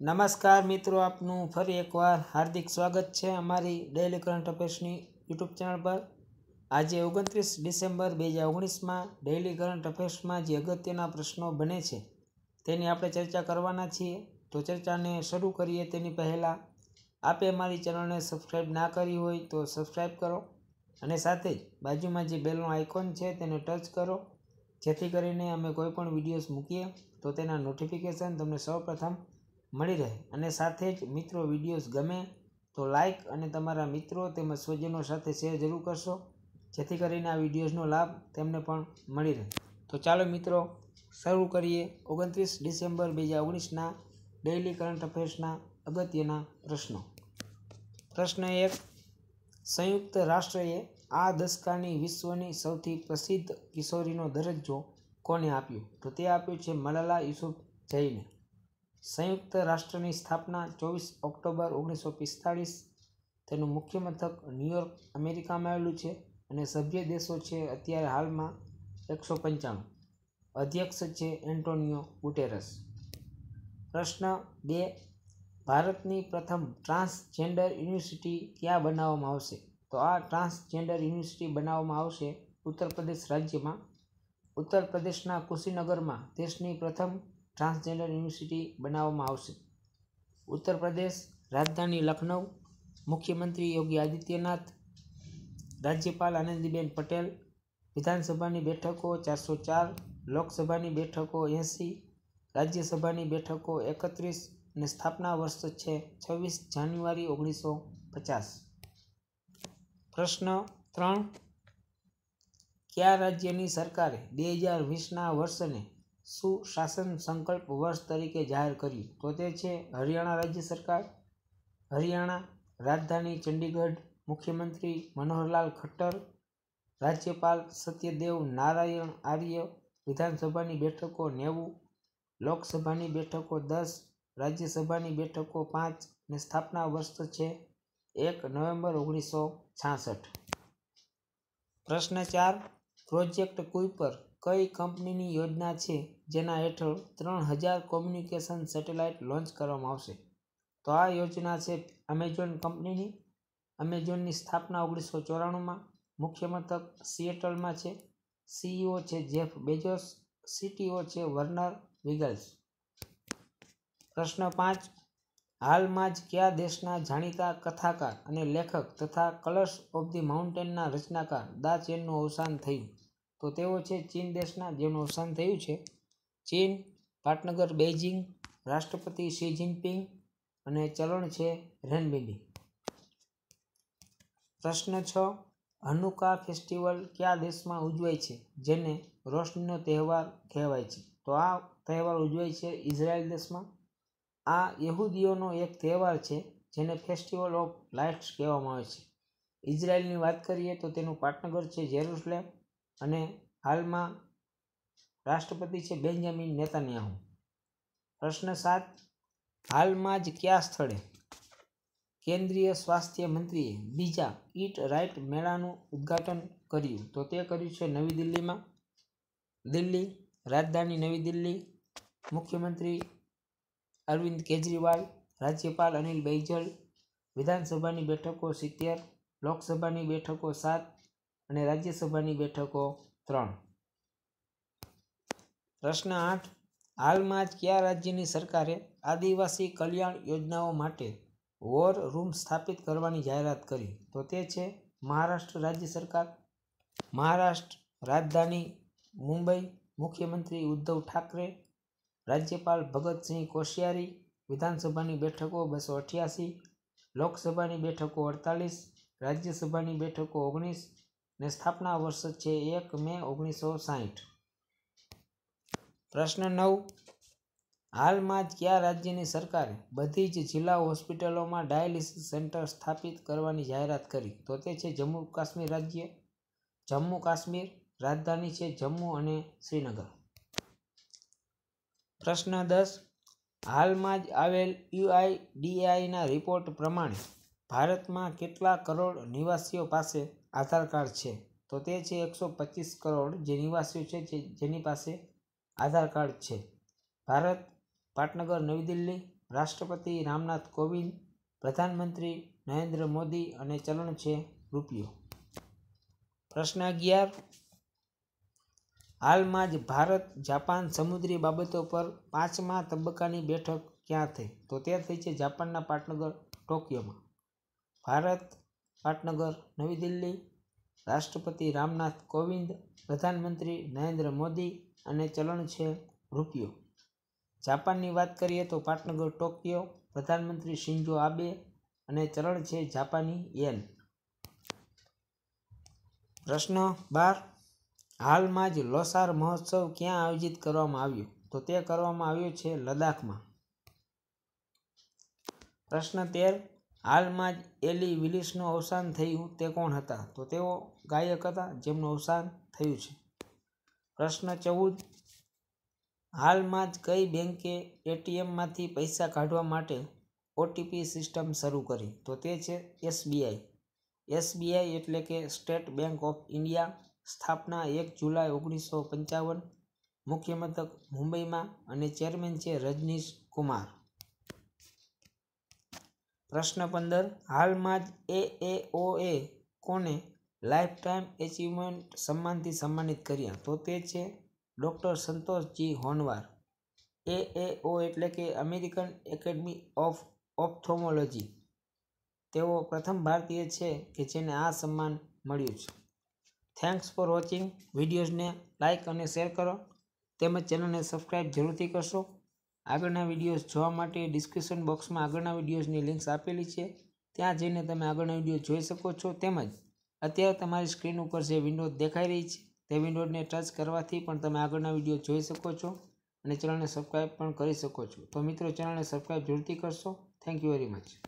નમસ્કાર મિત્રો, આપનું ફરી એકવાર હાર્દિક સ્વાગત છે અમારી ડેલી કરંટ અફેર્સની યુટ્યુબ ચેનલ પર. આજે ઓગણત્રીસ ડિસેમ્બર બે હજાર ઓગણીસમાં ડેલી કરંટ અફેર્સમાં જે અગત્યના પ્રશ્નો બને છે તેની આપણે ચર્ચા કરવાના છીએ. તો ચર્ચાને શરૂ કરીએ તેની પહેલાં, આપે અમારી ચેનલને સબસ્ક્રાઈબ ના કરી હોય તો સબસ્ક્રાઈબ કરો અને સાથે જ બાજુમાં જે બેલનો આઇકોન છે તેને ટચ કરો. જેથી કરીને અમે કોઈ પણ વિડીયોઝ મૂકીએ તો તેના નોટિફિકેશન તમને સૌપ્રથમ મળી રહે. અને સાથે જ મિત્રો વિડીયોઝ ગમે તો લાઈક અને તમારા મિત્રો તેમજ સ્વજનો સાથે શેર જરૂર કરશો. જેથી કરીને આ વિડીયોઝનો લાભ તેમને પણ મળી રહે. તો ચાલો મિત્રો, શરૂ કરીએ. ઓગણત્રીસ ડિસેમ્બર બે હજાર ઓગણીસના ડેઇલી કરંટ અફેર્સના અગત્યના પ્રશ્નો. પ્રશ્ન એક, સંયુક્ત રાષ્ટ્રએ આ દસકાની વિશ્વની સૌથી પ્રસિદ્ધ કિશોરીનો દરજ્જો કોને આપ્યો? તો તે આપ્યું છે મલાલા યુસુફ જઈને સંયુક્ત રાષ્ટ્રની સ્થાપના ચોવીસ ઓક્ટોબર ઓગણીસો પિસ્તાળીસ તેનું મુખ્ય મથક ન્યુયોર્ક અમેરિકામાં આવેલું છે અને સભ્ય દેશો છે અત્યારે હાલમાં એકસો પંચાણું. અધ્યક્ષ છે એન્ટોનિયો ગુટેરસ. પ્રશ્ન બે, ભારતની પ્રથમ ટ્રાન્સજેન્ડર યુનિવર્સિટી ક્યાં બનાવવામાં આવશે? તો આ ટ્રાન્સજેન્ડર યુનિવર્સિટી બનાવવામાં આવશે ઉત્તર પ્રદેશ રાજ્યમાં. ઉત્તર પ્રદેશના કુશીનગરમાં દેશની પ્રથમ ટ્રાન્સજેન્ડર યુનિવર્સિટી બનાવવામાં આવશે. ઉત્તર પ્રદેશ રાજધાની લખનઉ, મુખ્યમંત્રી યોગી આદિત્યનાથ, રાજ્યપાલ આનંદીબેન પટેલ, વિધાનસભાની બેઠકો ચારસો ચાર, લોકસભાની બેઠકો એંસી, રાજ્યસભાની બેઠકો એકત્રીસ અને સ્થાપના વર્ષ છે છવ્વીસ જાન્યુઆરી ઓગણીસો પચાસ. પ્રશ્ન ત્રણ. કયા રાજ્યની સરકારે બે હજાર વીસના વર્ષને સુશાસન સંકલ્પ વર્ષ તરીકે જાહેર કર્યું તો તે છે હરિયાણા રાજ્ય સરકાર. હરિયાણા રાજધાની ચંડીગઢ મુખ્યમંત્રી મનોહરલાલ ખટ્ટર, રાજ્યપાલ સત્યદેવ નારાયણ આર્ય, વિધાનસભાની બેઠકો નેવું, લોકસભાની બેઠકો દસ, રાજ્યસભાની બેઠકો પાંચ અને સ્થાપના વર્ષ છે એક નવેમ્બર ઓગણીસો છાસઠ. પ્રશ્ન ચાર, પ્રોજેક્ટ કુઈપર કઈ કંપનીની યોજના છે જેના હેઠળ ત્રણ હજાર કોમ્યુનિકેશન સેટેલાઇટ લોન્ચ કરવામાં આવશે? તો આ યોજના છે અમેઝોન કંપનીની. અમેઝોનની સ્થાપના ઓગણીસો ચોરાણુંમાં મુખ્ય મથક સિએટલમાં છે. સીઈઓ છે જેફ બેજોસ સીટીઓ છે વર્નર વિગલ્સ. પ્રશ્ન પાંચ. હાલમાં જ કયા દેશના જાણીતા કથાકાર અને લેખક તથા કલર્સ ઓફ ધી માઉન્ટેનના રચનાકાર દા ચેનનું અવસાન થયું? તો તેઓ છે ચીન દેશના, જેમનું અવસાન થયું છે. ચીન, પાટનગર, બેઇજિંગ, રાષ્ટ્રપતિ શી જિનપિંગ અને ચલણ છે રેનબિન્ડી પ્રશ્ન છ, હનુકા ફેસ્ટિવલ કયા દેશમાં ઉજવાય છે? જેને રોશનીનો તહેવાર કહેવાય છે. તો આ તહેવાર ઉજવાય છે ઇઝરાયલ દેશમાં. આ યહૂદીઓનો એક તહેવાર છે જેને ફેસ્ટિવલ ઓફ લાઇટ્સ કહેવામાં આવે છે. ઇઝરાયલની વાત કરીએ તો તેનું પાટનગર છે જેરુસલેમ. અને હાલમાં રાષ્ટ્રપતિ છે બેન્જામિન નેતાન્યાહુ. પ્રશ્ન સાત, હાલમાં જ કયા સ્થળે કેન્દ્રીય સ્વાસ્થ્ય મંત્રીએ બીજા ઈટ રાઇટ મેળાનું ઉદ્ઘાટન કર્યું? તો તે કર્યું છે નવી દિલ્હીમાં. દિલ્હી, રાજધાની નવી દિલ્હી, મુખ્યમંત્રી અરવિંદ કેજરીવાલ, રાજ્યપાલ અનિલ બૈજલ, વિધાનસભાની બેઠકો સિત્તેર, લોકસભાની બેઠકો સાત અને રાજ્યસભાની બેઠકો ત્રણ. પ્રશ્ન આઠ. હાલમાં જ કયા રાજ્યની સરકારે આદિવાસી કલ્યાણ યોજનાઓ માટે વોર રૂમ સ્થાપિત કરવાની જાહેરાત કરી? તો તે છે મહારાષ્ટ્ર રાજ્ય સરકાર. મહારાષ્ટ્ર રાજધાની મુંબઈ મુખ્યમંત્રી ઉદ્ધવ ઠાકરે, રાજ્યપાલ ભગતસિંહ કોશિયારી, વિધાનસભાની બેઠકો બસો અઠ્યાસી, લોકસભાની બેઠકો અડતાલીસ, રાજ્યસભાની બેઠકો ઓગણીસ ને સ્થાપના વર્ષ છે એક મે ઓગણીસો સાહીઠ. પ્રશ્ન નવ. હાલમાં જ કયા રાજ્યની સરકારે બધી જ જિલ્લા હોસ્પિટલોમાં ડાયાલિસિસ સેન્ટર સ્થાપિત કરવાની જાહેરાત કરી? તો તે છે જમ્મુ કાશ્મીર રાજ્ય. જમ્મુ કાશ્મીર રાજધાની છે જમ્મુ અને શ્રીનગર. પ્રશ્ન દસ. હાલમાં જ આવેલ યુઆઈડીએઆઈના રિપોર્ટ પ્રમાણે ભારતમાં કેટલા કરોડ નિવાસીઓ પાસે આધાર કાર્ડ છે. તો તે છે એકસો પચીસ કરોડ જે નિવાસીઓ છે જે જેની પાસે આધાર કાર્ડ છે. ભારત, પાટનગર, નવી દિલ્હી, રાષ્ટ્રપતિ રામનાથ કોવિંદ, પ્રધાનમંત્રી નરેન્દ્ર મોદી અને ચલણ છે રૂપિયો. પ્રશ્ન અગિયાર. હાલમાં જ ભારત, જાપાન સમુદ્રી બાબતો પર પાંચમા તબક્કાની બેઠક ક્યાં થઈ? તો તે થઈ છે જાપાનના પાટનગર, ટોક્યોમાં. ભારત પાટનગર, નવી દિલ્હી, રાષ્ટ્રપતિ રામનાથ કોવિંદ, પ્રધાનમંત્રી નરેન્દ્ર મોદી અને ચલણ છે રૂપિયો. જાપાનની વાત કરીએ તો પાટનગર, ટોક્યો, પ્રધાનમંત્રી શિંજો આબે અને ચલણ છે જાપાની યેન. પ્રશ્ન બાર, હાલમાં જ લોસાર મહોત્સવ ક્યાં આયોજિત કરવામાં આવ્યો? તો તે કરવામાં આવ્યો છે લદ્દાખમાં. પ્રશ્ન તેર હાલમાં જ એલી વિલિસનું અવસાન થયું તે કોણ હતા? તો તેઓ ગાયક હતા જેમનું અવસાન થયું છે. પ્રશ્ન ચૌદ. હાલમાં જ કઈ બેંકે એટીએમમાંથી પૈસા કાઢવા માટે ઓટીપી સિસ્ટમ શરૂ કરી? તો તે છે એસબીઆઈ. એસબીઆઈ એટલે કે સ્ટેટ બેંક ઓફ ઇન્ડિયા, સ્થાપના એક જુલાઈ ઓગણીસો પંચાવન. મુખ્ય મથક મુંબઈમાં અને ચેરમેન છે રજનીશ કુમાર. પ્રશ્ન પંદર. હાલમાં જ એએઓએ કોને લાઈફ ટાઈમ એચિવમેન્ટ સન્માનથી સન્માનિત કર્યા? તો તે છે ડૉક્ટર સંતોષજી હોનવાર. એએઓ એટલે કે અમેરિકન એકેડમી ઓફ ઓપ્થોમોલોજી. તેઓ પ્રથમ ભારતીય છે કે જેને આ સન્માન મળ્યું છે. Thanks for watching. વિડીયોઝને લાઇક અને શેર કરો. તેમજ ચેનલને સબસ્ક્રાઈબ જરૂરથી કરશો. આગળના વિડીયોઝ જોવા માટે ડિસ્ક્રિપ્શન બોક્સમાં આગળના વિડીયોઝની લિંક્સ આપેલી છે. ત્યાં જઈને તમે આગળના વીડિયો જોઈ શકો છો. તેમજ અત્યારે તમારી સ્ક્રીન ઉપર જે વિન્ડો દેખાઈ રહી છે, તે વિન્ડોને ટચ કરવાથી પણ તમે આગળના વીડિયો જોઈ શકો છો અને ચેનલને સબસ્ક્રાઈબ પણ કરી શકો છો. તો મિત્રો, ચેનલને સબસ્ક્રાઈબ જરૂરથી કરશો. Thank you very much